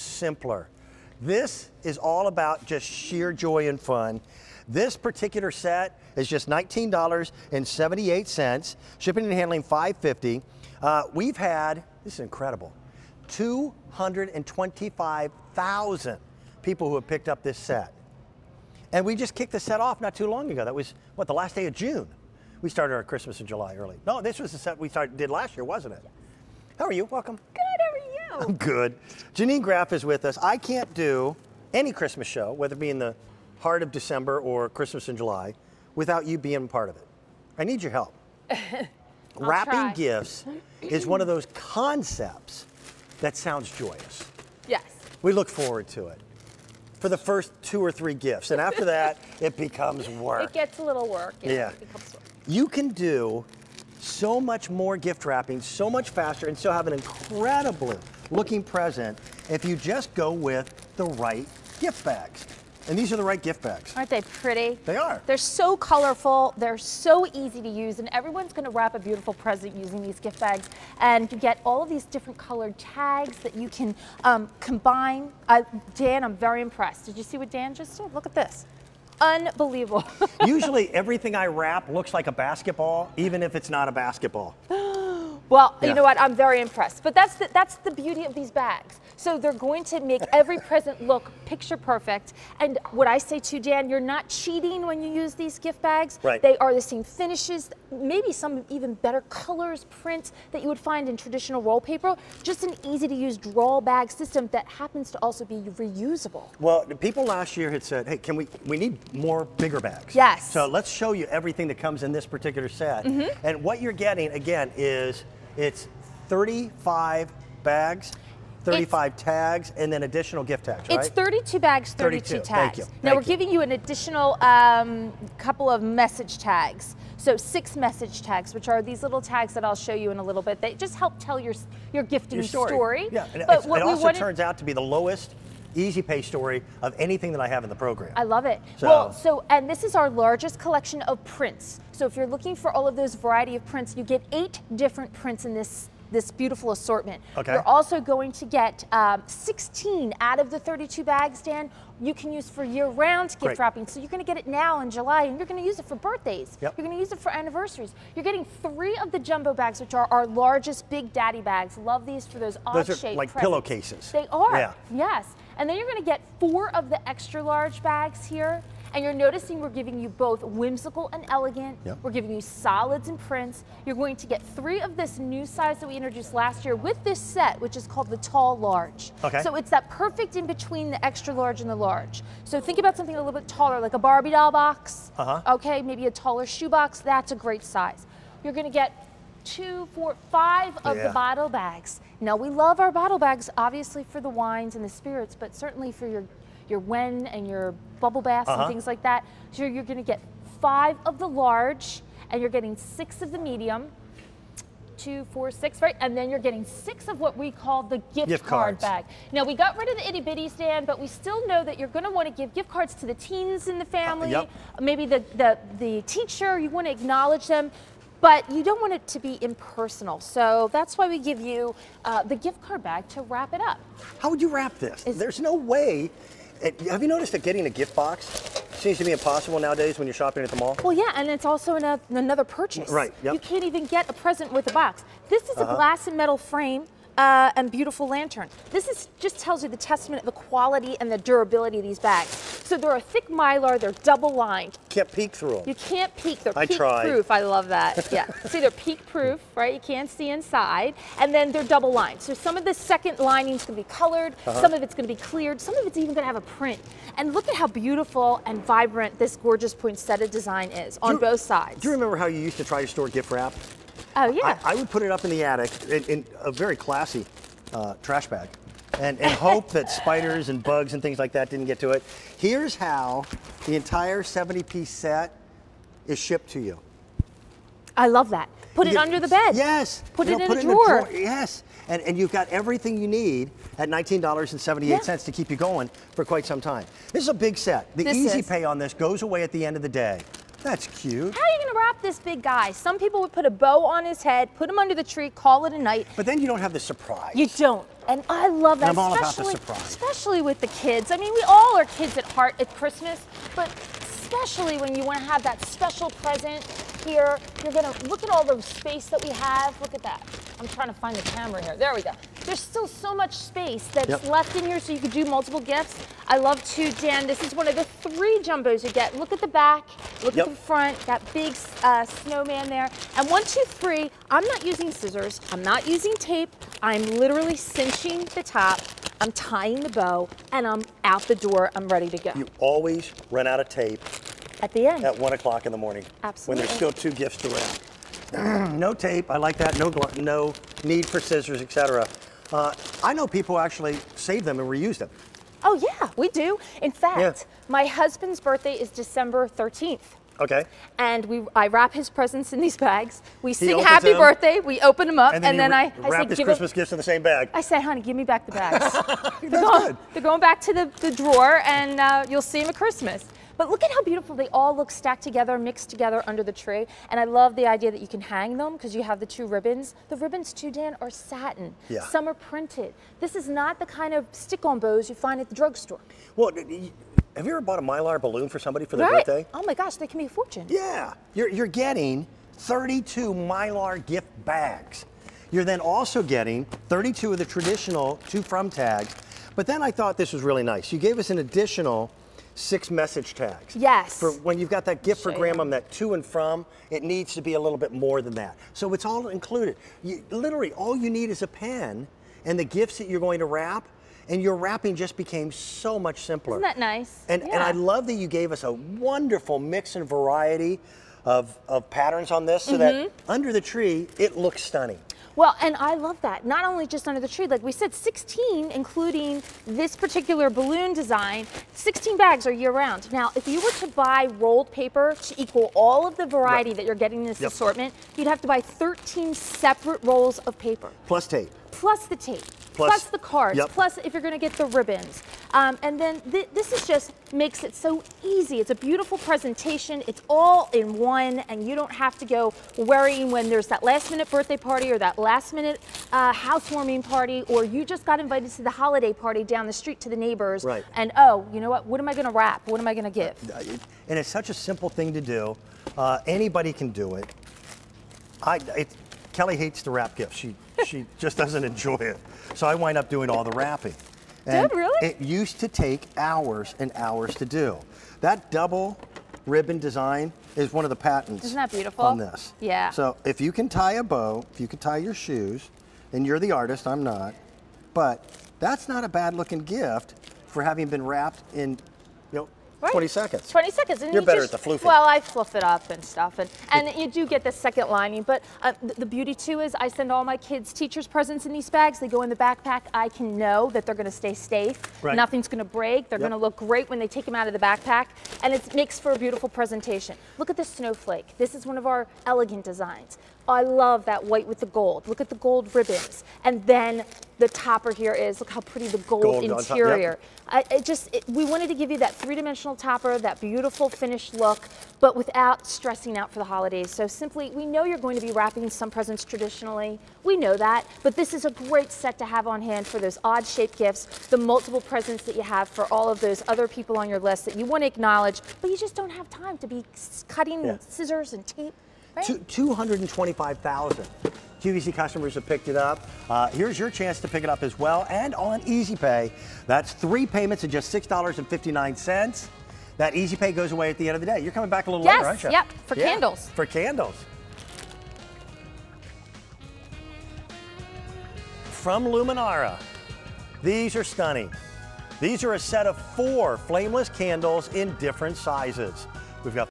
simpler. This is all about just sheer joy and fun. This particular set is just $19.78, shipping and handling 550. Uh, we've had, this is incredible, 225,000 people who have picked up this set. And we just kicked the set off not too long ago. That was, what, the last day of June. We started our Christmas in July early. No, this was the set we started, did last year, wasn't it? How are you? Welcome. Good, you? I'm good. Janine Graff is with us. I can't do any Christmas show, whether it be in the heart of December or Christmas in July, without you being part of it. I need your help. Wrapping try. gifts is one of those concepts that sounds joyous. Yes. We look forward to it for the first two or three gifts, and after that, it becomes work. It gets a little work. Yeah. Yeah. It becomes work. You can do so much more gift wrapping so much faster and still have an incredible looking present if you just go with the right gift bags. And these are the right gift bags. Aren't they pretty? They are. They're so colorful. They're so easy to use, and everyone's going to wrap a beautiful present using these gift bags. And you get all of these different colored tags that you can um, combine. Uh, Dan, I'm very impressed. Did you see what Dan just did? Look at this. Unbelievable. Usually everything I wrap looks like a basketball, even if it's not a basketball. Well, Yeah. you know what? I'm very impressed. But that's the, that's the beauty of these bags. So they're going to make every present look picture perfect. And what I say to Dan, you're not cheating when you use these gift bags. Right. They are the same finishes, maybe some even better colors, prints that you would find in traditional roll paper. Just an easy to use draw bag system that happens to also be reusable. Well, the people last year had said, hey, can we, we need more bigger bags. Yes. So let's show you everything that comes in this particular set. Mm-hmm. And what you're getting, again, is it's 35 bags, 35 tags, and then additional gift tags, right? It's 32 bags, 32, 32. tags. Thank you. Now Thank we're you. giving you an additional um, couple of message tags. So six message tags, which are these little tags that I'll show you in a little bit. They just help tell your your gifting Your story. Yeah, and But it's- what it also wanted, turns out to be the lowest easy pay story of anything that I have in the program. I love it. So- Well, so and this is our largest collection of prints. So if you're looking for all of those variety of prints, you get eight different prints in this this beautiful assortment. Okay. You're also going to get um, 16 out of the 32 bags, Dan. You can use for year-round gift Great. wrapping. So you're going to get it now in July, and you're going to use it for birthdays. Yep. You're going to use it for anniversaries. You're getting three of the jumbo bags, which are our largest Big Daddy bags. Love these for those odd-shaped Those are like presents. pillowcases. They are. Yeah. Yes. And then you're going to get four of the extra large bags here. And you're noticing we're giving you both whimsical and elegant. Yep. We're giving you solids and prints. You're going to get three of this new size that we introduced last year with this set, which is called the tall large. Okay. So it's that perfect in between the extra large and the large. So think about something a little bit taller, like a Barbie doll box. Uh-huh. Okay, maybe a taller shoe box. That's a great size. You're going to get two, four, five of Yeah. the bottle bags. Now we love our bottle bags, obviously for the wines and the spirits, but certainly for your your Wen and your bubble baths Uh-huh. and things like that. So you're going to get five of the large, and you're getting six of the medium. Two, four, six, right? And then you're getting six of what we call the gift, Gift card cards. bag. Now we got rid of the itty bitties, Dan, but we still know that you're going to want to give gift cards to the teens in the family, yep. maybe the, the the teacher. You want to acknowledge them, but you don't want it to be impersonal. So that's why we give you uh, the gift card bag to wrap it up. How would you wrap this? Is- There's no way. it- have you noticed that getting a gift box seems to be impossible nowadays when you're shopping at the mall? Well, yeah, and it's also a, another purchase. Right, yep. Uh-huh. You can't even get a present with a box. This is a glass and metal frame. Uh, and beautiful lantern. This is just tells you the testament of the quality and the durability of these bags. So they're a thick mylar, they're double lined. Can't peek through them. You can't peek. They're I peek tried. proof. I love that. Yeah. See, they're peek proof, right? You can't see inside. And then they're double lined. So some of the second lining is going to be colored. Uh-huh. Some of it's going to be cleared. Some of it's even going to have a print. And look at how beautiful and vibrant this gorgeous poinsettia design is on you- both sides. Do you remember how you used to try to store gift wrap? oh yeah. I, I would put it up in the attic in, in a very classy uh, trash bag and, and hope that spiders and bugs and things like that didn't get to it. Here's how the entire 70 piece set is shipped to you. I love that. Put it under the bed. Yes. Put You it know, in put a it drawer. Yes. And, and you've got everything you need at $19.78 Yeah. to keep you going for quite some time. This is a big set. The This easy is. pay on this goes away at the end of the day. That's cute. How are you going to wrap this big guy. Some people would put a bow on his head, put him under the tree, call it a night. But then you don't have the surprise. You don't. And I love that, I'm all about the surprise. especially with the kids. I mean, we all are kids at heart at Christmas, but especially when you want to have that special present here. You're going to look at all the space that we have. Look at that. I'm trying to find the camera here. There we go. There's still so much space that's Yep. left in here so you could do multiple gifts. I love to, Dan, this is one of the three jumbos you get. Look at the back, look Yep. at the front, that big uh, snowman there. And one, two, three, I'm not using scissors, I'm not using tape, I'm literally cinching the top, I'm tying the bow, and I'm out the door, I'm ready to go. You always run out of tape At the end. at one o'clock in the morning. Absolutely. When there's still two gifts to wrap. no tape. I like that. No, no need for scissors, etc. Uh, I know people actually save them and reuse them. Oh, yeah, we do. In fact, Yeah. my husband's birthday is December 13th. Okay. And we, I wrap his presents in these bags. We sing happy them. birthday. We open them up, And then, you then I, I his give Christmas gifts in the same bag. I say, honey, give me back the bags. they're, going, good. they're going back to the, the drawer, and uh, you'll see them at Christmas. But look at how beautiful they all look stacked together, mixed together under the tree. And I love the idea that you can hang them because you have the two ribbons. The ribbons, too, Dan, are satin. Yeah. Some are printed. This is not the kind of stick-on bows you find at the drugstore. Well, have you ever bought a mylar balloon for somebody for their right? birthday? Oh my gosh, they can be a fortune. Yeah, you're, you're getting 32 Mylar gift bags. You're then also getting 32 of the traditional to from tags. But then I thought this was really nice. You gave us an additional six message tags. Yes. For when you've got that gift for you. grandma, that to and from, it needs to be a little bit more than that. So it's all included. You, literally, all you need is a pen and the gifts that you're going to wrap, and your wrapping just became so much simpler. Isn't that nice? And, and I love that you gave us a wonderful mix and variety of, of patterns on this so that Mm-hmm. under the tree, it looks stunning. Well, and I love that. Not only just under the tree, like we said, 16, including this particular balloon design, 16 bags are year round. Now, if you were to buy rolled paper to equal all of the variety Right. that you're getting in this Yep. assortment, you'd have to buy 13 separate rolls of paper. Plus tape. plus the tape, Plus- plus, the cards, yep. plus if you're going to get the ribbons. Um, and then th- this is just makes it so easy. It's a beautiful presentation. It's all in one, and you don't have to go worrying when there's that last minute birthday party or that last minute uh, housewarming party, or you just got invited to the holiday party down the street to the neighbors. Right. And oh, you know what? What am I going to wrap? What am I going to give? Uh, And it's such a simple thing to do. Uh, anybody can do it. I, it. Kelly hates to wrap gifts. She, she just doesn't enjoy it. So I wind up doing all the wrapping. And really? It used to take hours and hours to do. That double ribbon design is one of the patents Isn't that beautiful? on this. Yeah. So if you can tie a bow, if you can tie your shoes, and you're the artist, I'm not, but that's not a bad looking gift for having been wrapped in, you know, Right. 20 seconds. 20 seconds. And You're you better just- at the floofing. Well, I fluff it up and stuff. And, and you do get the second lining. But uh, th- the beauty, too, is I send all my kids teachers' presents in these bags. They go in the backpack. I can know that they're going to stay safe. Right. Nothing's going to break. They're Yep. going to look great when they take them out of the backpack. And it makes for a beautiful presentation. Look at this snowflake. This is one of our elegant designs. I love that white with the gold. Look at the gold ribbons. And then the topper here is, look how pretty the gold, Gold on top, yep. interior. I, it just it, we wanted to give you that three-dimensional topper, that beautiful finished look, but without stressing out for the holidays. So simply, we know you're going to be wrapping some presents traditionally. We know that, but this is a great set to have on hand for those odd-shaped gifts, the multiple presents that you have for all of those other people on your list that you want to acknowledge, but you just don't have time to be cutting Yeah. scissors and tape. Right? 225,000 QVC customers have picked it up. Uh, here's your chance to pick it up as well, and on Easy Pay. That's three payments of just $6.59. That Easy Pay goes away at the end of the day. You're coming back a little Yes, later, aren't you? yep, for Yeah, candles. For candles. From Luminara. These are stunning. These are a set of four flameless candles in different sizes. We've got